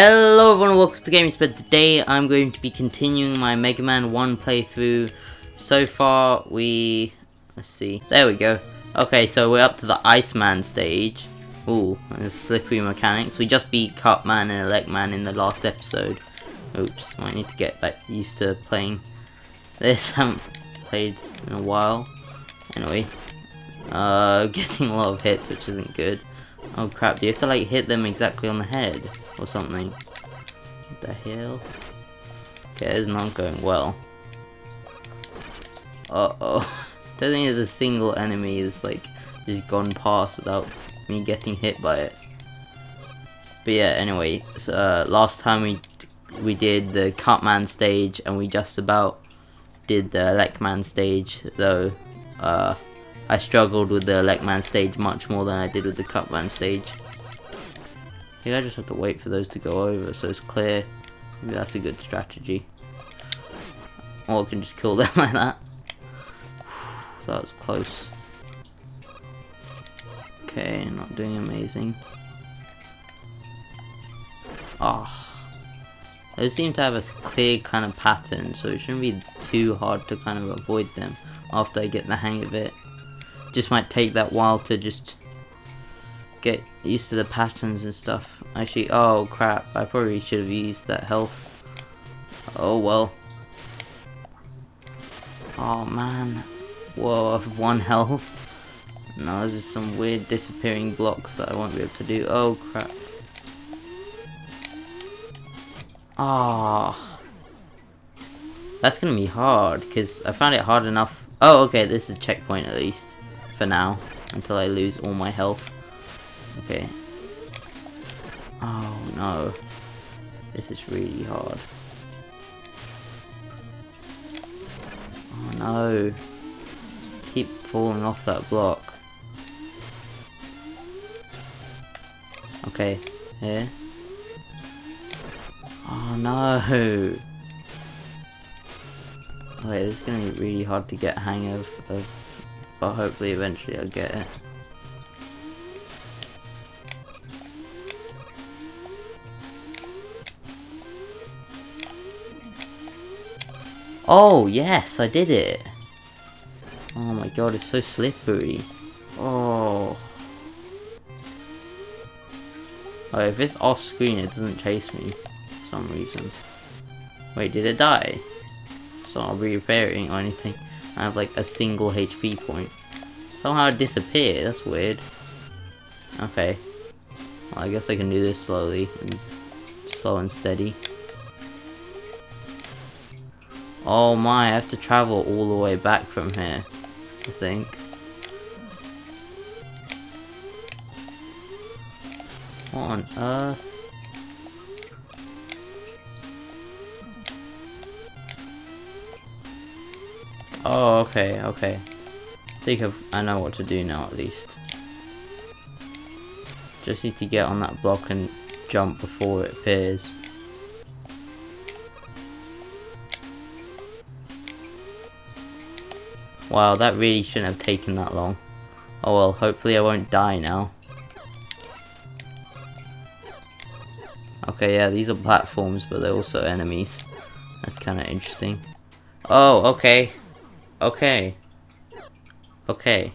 Hello everyone, welcome to Gamexpert. Today I'm going to be continuing my Mega Man 1 playthrough. So far we... let's see. There we go. Okay, so we're up to the Iceman stage. Ooh, slippery mechanics. We just beat Cutman and Elecman in the last episode. Oops, I need to get back used to playing this. I haven't played in a while. Anyway, uh, getting a lot of hits, which isn't good. Oh crap, do you have to like hit them exactly on the head? Or something? What the hell? Okay, it's not going well. Uh-oh. Don't think there's a single enemy that's like just gone past without me getting hit by it. But yeah, anyway, so, uh, last time we we did the Cutman stage and we just about did the Elecman stage, though uh, I struggled with the Elecman stage much more than I did with the Cutman stage. I think I just have to wait for those to go over so it's clear. Maybe that's a good strategy. Or I can just kill them like that. that was close. Okay, not doing amazing. Ah. Oh. They seem to have a clear kind of pattern, so it shouldn't be too hard to kind of avoid them after I get the hang of it just might take that while to just get used to the patterns and stuff. Actually, oh crap, I probably should have used that health. Oh well. Oh man. Whoa, I have one health. No, there's some weird disappearing blocks that I won't be able to do. Oh crap. Ah. Oh. That's gonna be hard, because I found it hard enough. Oh, okay, this is checkpoint at least for now until I lose all my health. Okay. Oh no. This is really hard. Oh no. Keep falling off that block. Okay, here. Oh no. Wait, this is gonna be really hard to get hang of, of but hopefully eventually I'll get it. Oh, yes, I did it. Oh my god, it's so slippery. Oh. Oh, if it's off screen, it doesn't chase me for some reason. Wait, did it die? It's not reappearing or anything. I have like a single HP point. Somehow it disappeared, that's weird. Okay. Well, I guess I can do this slowly. And slow and steady. Oh my, I have to travel all the way back from here. I think. What on earth? Oh, okay, okay. I think I've, I know what to do now at least. Just need to get on that block and jump before it appears. Wow, that really shouldn't have taken that long. Oh well, hopefully I won't die now. Okay, yeah, these are platforms, but they're also enemies. That's kind of interesting. Oh, okay. Okay. Okay.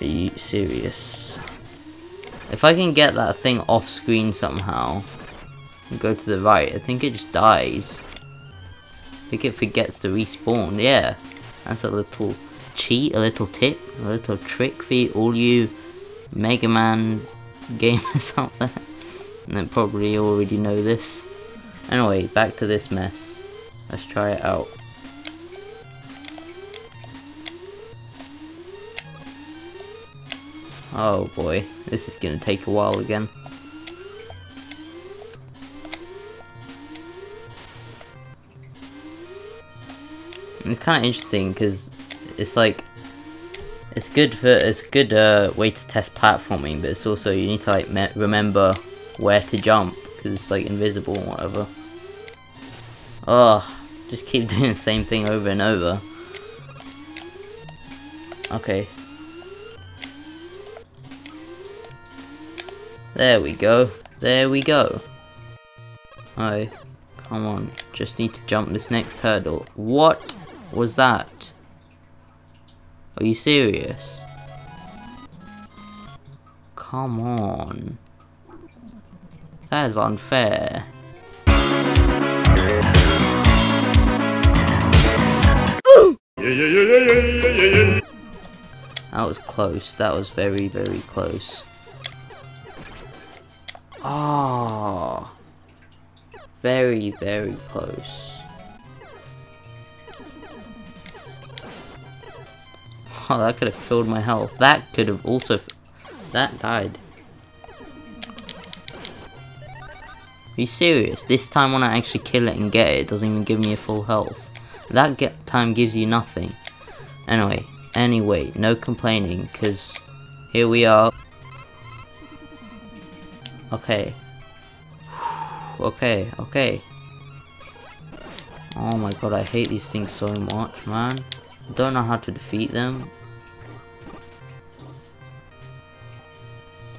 Are you serious? If I can get that thing off screen somehow, and go to the right, I think it just dies. I think it forgets to respawn, yeah. That's a little cheat, a little tip, a little trick for you, all you Mega Man gamers out there. And probably already know this. Anyway, back to this mess. Let's try it out. Oh boy, this is gonna take a while again. it's kind of interesting because it's like it's good for it's a good uh, way to test platforming, but it's also you need to like remember where to jump because it's like invisible or whatever. Oh, just keep doing the same thing over and over. Okay, There we go. There we go. Oh, come on. Just need to jump this next hurdle. What was that? Are you serious? Come on. That is unfair. That was close. That was very, very close. Ah. Oh, very, very close. Oh, that could have filled my health. That could have also... That died. Are you serious? This time when I actually kill it and get it, it doesn't even give me a full health. That time gives you nothing. Anyway, anyway, no complaining, because here we are. Okay. okay, okay. Oh my god, I hate these things so much, man. Don't know how to defeat them.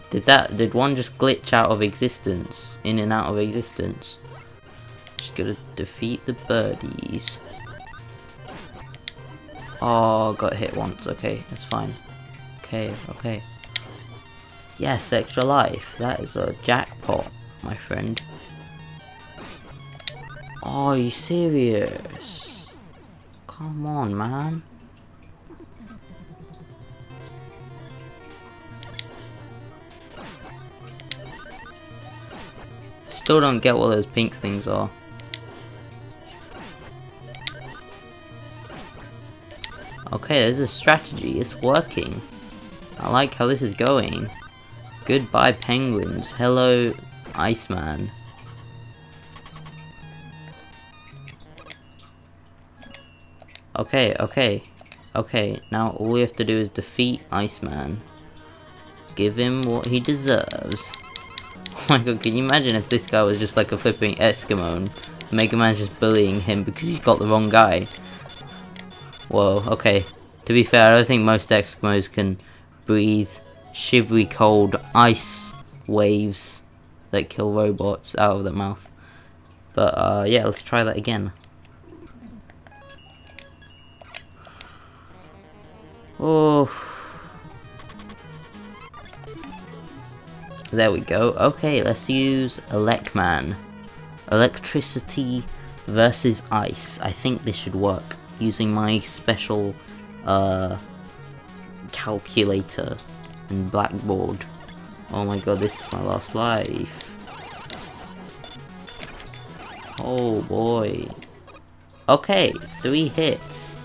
Did that, did one just glitch out of existence? In and out of existence? Just gonna defeat the birdies. Oh, got hit once. Okay, that's fine. Okay, okay. Yes, extra life. That is a jackpot, my friend. Are you serious? Come on, man. Still don't get what those pink things are. Okay, there's a strategy. It's working. I like how this is going. Goodbye, penguins. Hello, Iceman. Okay, okay. Okay, now all we have to do is defeat Iceman. Give him what he deserves. Oh my god, can you imagine if this guy was just like a flipping Eskimo and Mega Man's just bullying him because he's got the wrong guy? Whoa, okay. To be fair, I don't think most Eskimos can breathe shivery cold ice waves that kill robots out of their mouth. But uh, yeah, let's try that again. Oh. There we go. Okay, let's use Elecman. Electricity versus ice. I think this should work using my special uh, calculator and blackboard. Oh my god, this is my last life. Oh boy. Okay, three hits.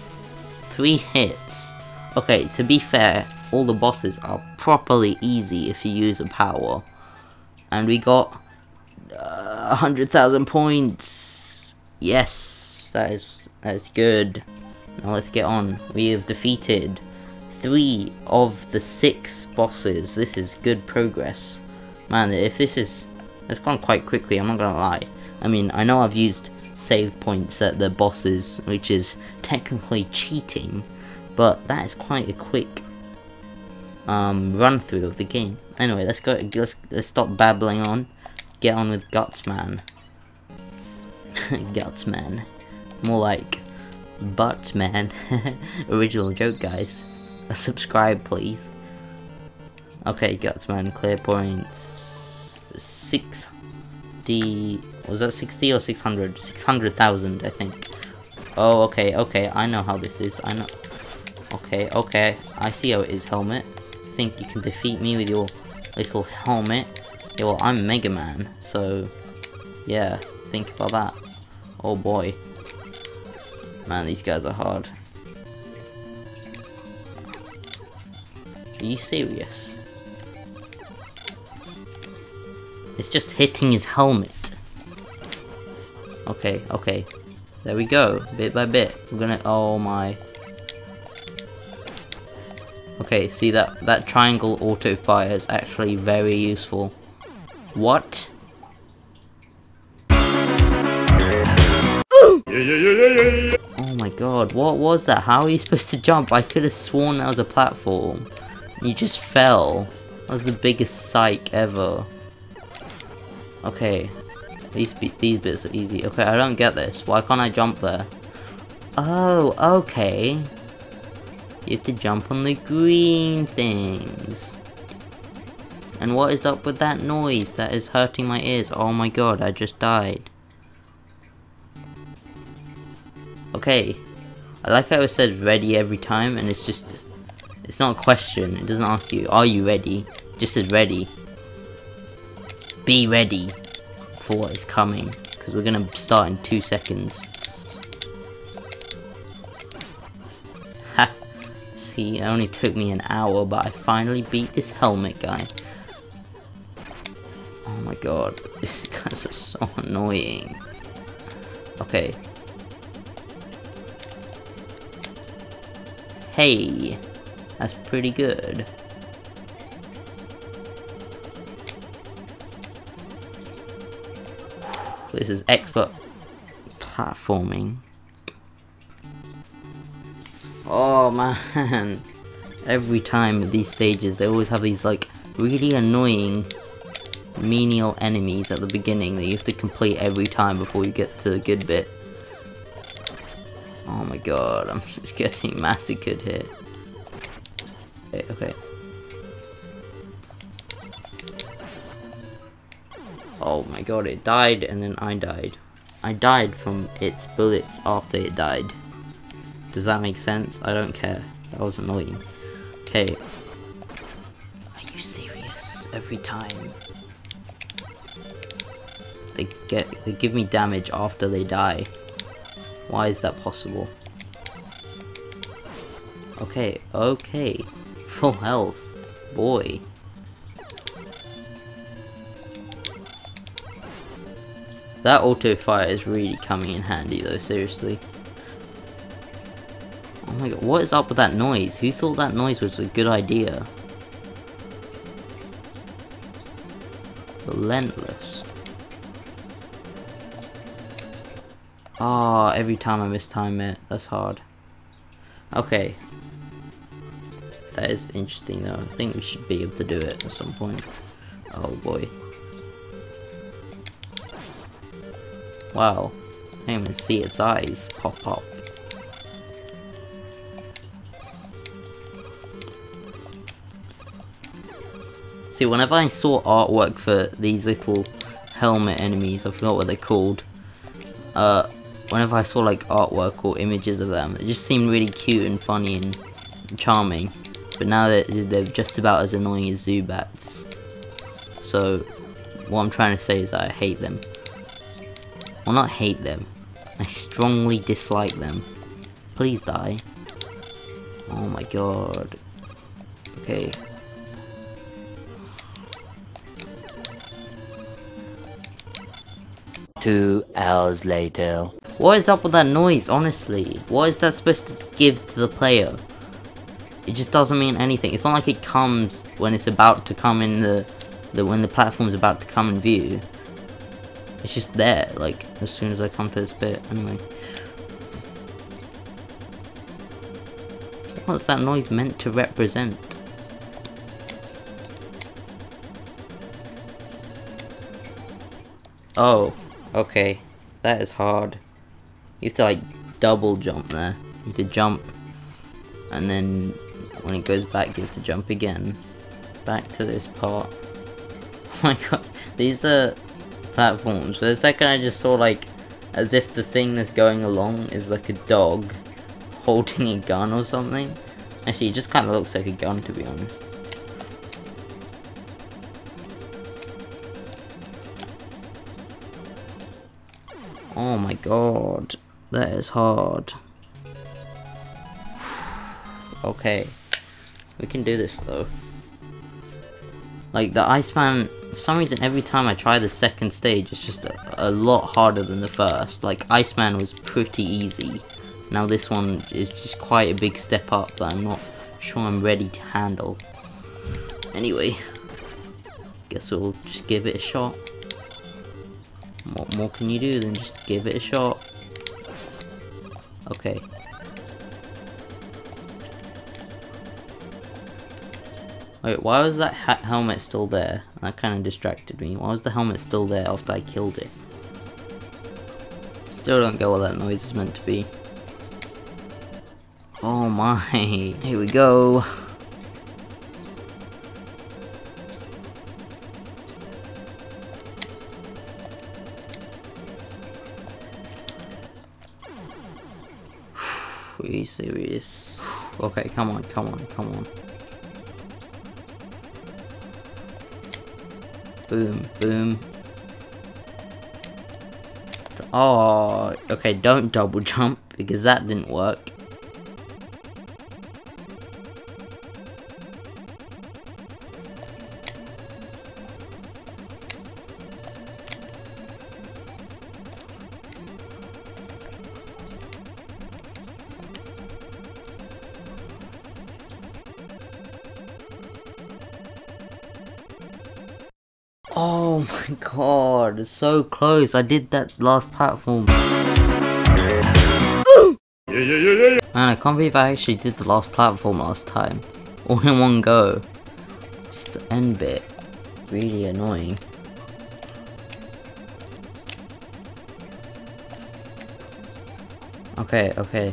Three hits. Okay, to be fair, all the bosses are properly easy if you use a power. And we got uh, 100,000 points. Yes, that is that is good. Now let's get on. We have defeated three of the six bosses. This is good progress. Man, if this is... It's gone quite quickly, I'm not gonna lie. I mean, I know I've used save points at the bosses, which is technically cheating, but that is quite a quick um, run through of the game. Anyway, let's go. Let's let's stop babbling on. Get on with Gutsman. Gutsman, more like Buttman. Original joke, guys. Subscribe, please. Okay, got Gutsman, clear points. 60. Was that 60 or 600? 600,000, I think. Oh, okay, okay. I know how this is. I know. Okay, okay. I see how it is, Helmet. Think you can defeat me with your little helmet? Yeah, well, I'm Mega Man, so... Yeah, think about that. Oh boy. Man, these guys are hard. Are you serious? It's just hitting his helmet. Okay, okay. There we go, bit by bit. We're gonna, oh my. Okay, see that, that triangle auto fire is actually very useful. What? Oh my god, what was that? How are you supposed to jump? I could have sworn that was a platform. You just fell. That was the biggest psych ever. Okay. These, these bits are easy. Okay, I don't get this. Why can't I jump there? Oh, okay. You have to jump on the green things. And what is up with that noise that is hurting my ears? Oh my god, I just died. Okay. I like how it said ready every time and it's just... It's not a question. It doesn't ask you, are you ready? It just says ready. Be ready for what is coming. Because we're going to start in two seconds. Ha! See, it only took me an hour, but I finally beat this helmet guy. Oh my god, these guys are so annoying. Okay. Hey, that's pretty good. This is expert platforming. Oh man, every time these stages they always have these like really annoying menial enemies at the beginning that you have to complete every time before you get to the good bit. Oh my god, I'm just getting massacred here. Oh my god, it died and then I died. I died from its bullets after it died. Does that make sense? I don't care. That was annoying. Okay. Are you serious? Every time. They get they give me damage after they die. Why is that possible? Okay, okay. Full health. Boy. That auto fire is really coming in handy though, seriously. Oh my god, what is up with that noise? Who thought that noise was a good idea? Relentless. Ah, oh, every time I mistime it, that's hard. Okay. That is interesting though. I think we should be able to do it at some point. Oh boy. Wow. I can't even see its eyes pop up. See, whenever I saw artwork for these little helmet enemies, I forgot what they're called, uh, whenever I saw like artwork or images of them, it just seemed really cute and funny and charming. But now that they're just about as annoying as Zubats. So, what I'm trying to say is that I hate them. Well, not hate them. I strongly dislike them. Please die. Oh my god. Okay. Two hours later. What is up with that noise, honestly? What is that supposed to give to the player? It just doesn't mean anything. It's not like it comes when it's about to come in the, the when the platform's about to come in view. It's just there, like, as soon as I come to this bit, anyway. What's that noise meant to represent? Oh, okay. That is hard. You have to, like, double jump there. You have to jump, and then when it goes back, you have to jump again. Back to this part. Oh my god, these are platforms. For a second I just saw like, as if the thing that's going along is like a dog holding a gun or something. Actually, it just kind of looks like a gun to be honest. Oh my god, that is hard. okay, we can do this though. Like the Iceman for some reason, every time I try the second stage, it's just a, a lot harder than the first. Like, Iceman was pretty easy. Now this one is just quite a big step up that I'm not sure I'm ready to handle. Anyway, guess we'll just give it a shot. What more can you do than just give it a shot? Okay. Wait, why was that helmet still there? That kind of distracted me. Why was the helmet still there after I killed it? Still don't get what that noise is meant to be. Oh my, here we go. Are you serious? Okay, come on, come on, come on. Boom, boom. Oh, okay, don't double jump, because that didn't work. Oh my god, so close. I did that last platform. Man, I can't believe I actually did the last platform last time. All in one go. Just the end bit. Really annoying. Okay, okay.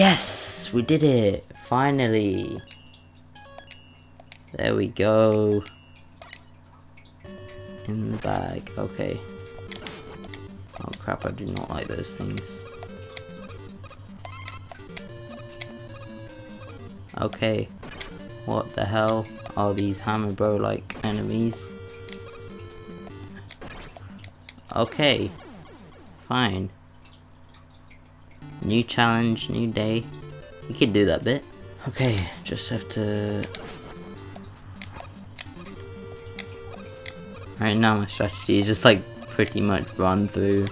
Yes! We did it! Finally! There we go. In the bag. Okay. Oh crap, I do not like those things. Okay. What the hell are these hammer bro like enemies? Okay. Fine. New challenge, new day. You can do that bit. Okay, just have to... Right now my strategy is just like pretty much run through.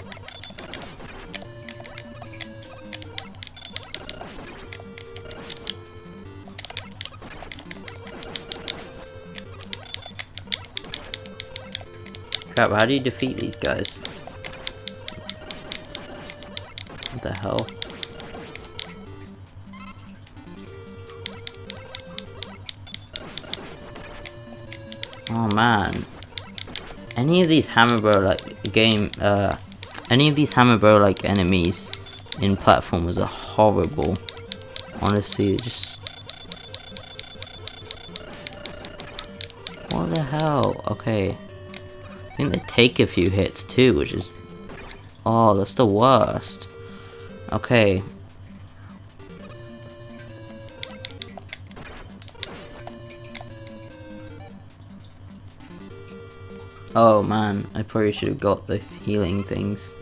Crap, how do you defeat these guys? What the hell? Man. Any of these hammer bro like game uh any of these hammer bro like enemies in platformers are horrible. Honestly, just What the hell? Okay. I think they take a few hits too, which is Oh, that's the worst. Okay, Oh man, I probably should have got the healing things.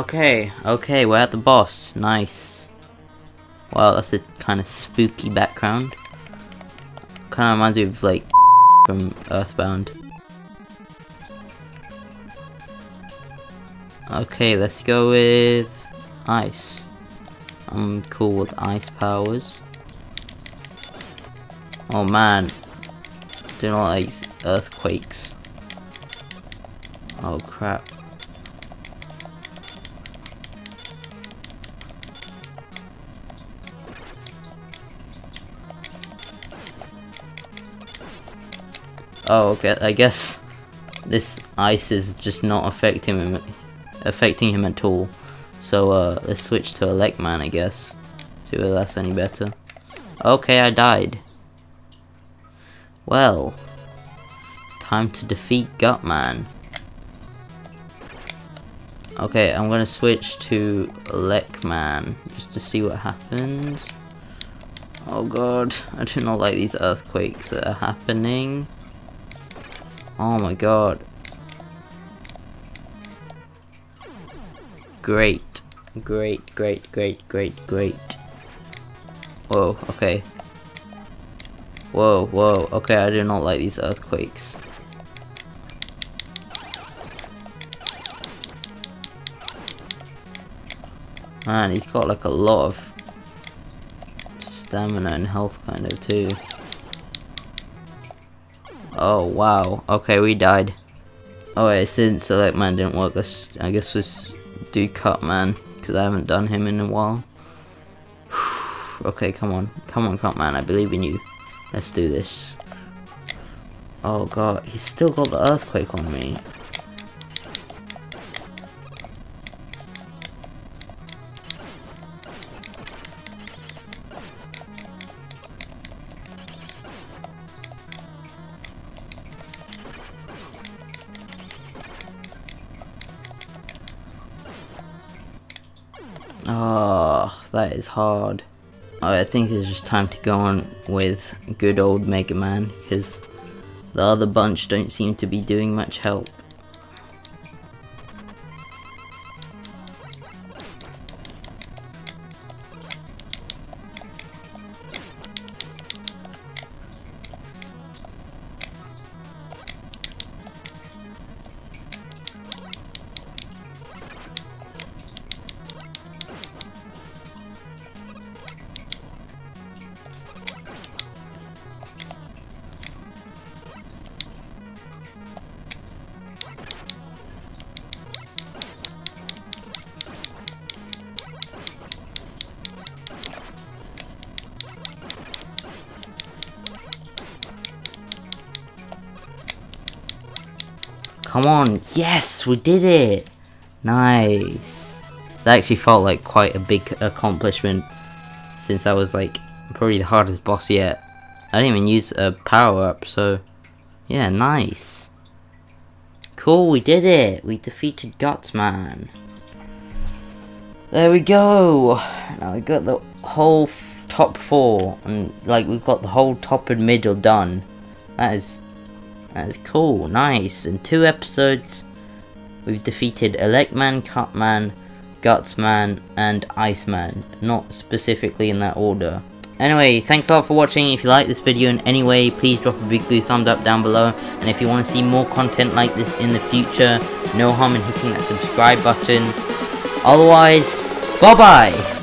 Okay, okay, we're at the boss. Nice. Wow, that's a kind of spooky background. Kind of reminds me of, like, from Earthbound. Okay, let's go with ice. I'm cool with ice powers. Oh man, do not like earthquakes. Oh crap. Oh, okay. I guess this ice is just not affecting him, affecting him at all. So uh, let's switch to Elecman, I guess. See whether that's any better. Okay, I died. Well, time to defeat Gutsman. Okay, I'm gonna switch to Elecman just to see what happens. Oh god, I do not like these earthquakes that are happening. Oh my god. Great. Great, great, great, great, great. Whoa, okay. Whoa, whoa, okay, I do not like these earthquakes. Man, he's got like a lot of stamina and health kind of too. Oh wow, okay we died. Oh wait, since Select Man didn't work, let's, I guess let's do Cut Man, because I haven't done him in a while. okay, come on, come on Cut Man, I believe in you. Let's do this. Oh god, he's still got the earthquake on me. That is hard. I think it's just time to go on with good old Mega Man, because the other bunch don't seem to be doing much help. Come on, yes, we did it! Nice. That actually felt like quite a big accomplishment, since that was like probably the hardest boss yet. I didn't even use a power up, so yeah, nice. Cool, we did it! We defeated Gutsman. There we go! Now we got the whole top four, and like we've got the whole top and middle done. That is that's cool, nice. In two episodes, we've defeated Elecman, Cutman, Gutsman, and Iceman. Not specifically in that order. Anyway, thanks a lot for watching. If you like this video in any way, please drop a big blue thumbs up down below. And if you want to see more content like this in the future, no harm in hitting that subscribe button. Otherwise, bye-bye!